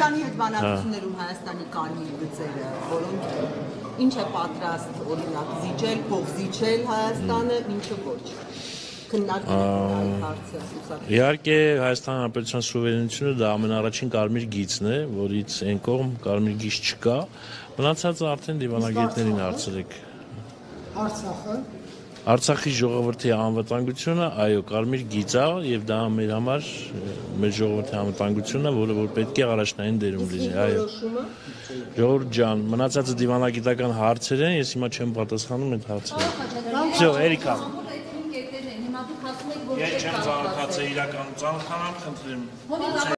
Ադրբեջանի հետ բանակցություններում Հայաստանի կարմիր գծերը, որոնք ինչ է պատրաստ օրինակ զիջել, փող զիջել Հայաստանը, ինչը ոչ։ Քննարկել այդ հարցը ուսակցություն։ Իհարկե Հայաստանի Հանրապետության սուվերենությունը դա ամենառաջին կարմիր գիծն է, որից այն կողմ կարմիր գիծ չկա։ Մնացածը արդեն դիվանագետներին հարցրեք։ Արցախը Արցախի ժողովրդի անվտանգությունը, այո, կարմիր գիծ է եւ դա մեր համար մեր ժողովրդի անվտանգությունը, որը որ պետք է առաջնային դերում լինի, այո։ Ժողովուրդ ջան, մնացածը դիվանագիտական հարցեր են, ես հիմա չեմ պատասխանում այդ հարցերը։ Ձո, Էրիկա։ Ես չեմ ծանոթացել իրականության, խնդրեմ։